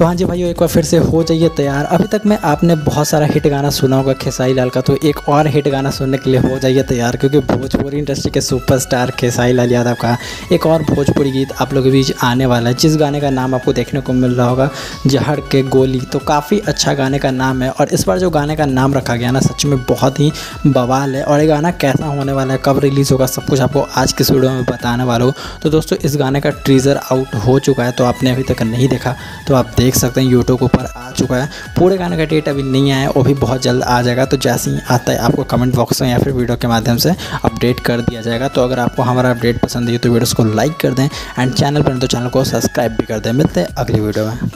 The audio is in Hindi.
तो हाँ जी भाई एक बार फिर से हो जाइए तैयार। अभी तक मैं आपने बहुत सारा हिट गाना सुना होगा खेसाई लाल का तो एक और हिट गाना सुनने के लिए हो जाइए तैयार, क्योंकि भोजपुरी इंडस्ट्री के सुपरस्टार खेसाई लाल यादव का एक और भोजपुरी गीत आप लोगों के बीच आने वाला है, जिस गाने का नाम आपको देखने को मिल रहा होगा जहड़ के गोली। तो काफ़ी अच्छा गाने का नाम है, और इस बार जो गाने का नाम रखा गया ना, सच में बहुत ही बवाल है, और ये गाना कैसा होने वाला है, कब रिलीज़ होगा, सब कुछ आपको आज के वीडियो में बताने वाला हूँ। तो दोस्तों, इस गाने का ट्रीज़र आउट हो चुका है तो आपने अभी तक नहीं देखा तो आप देख सकते हैं यूट्यूब ऊपर आ चुका है। पूरे गाने का डेट अभी नहीं आया, वो भी बहुत जल्द आ जाएगा तो जैसे ही आता है, आपको कमेंट बॉक्स में या फिर वीडियो के माध्यम से अपडेट कर दिया जाएगा। तो अगर आपको हमारा अपडेट पसंद है तो वीडियो को लाइक कर दें एंड चैनल पर तो चैनल को सब्सक्राइब भी कर दें। मिलते हैं अगली वीडियो में।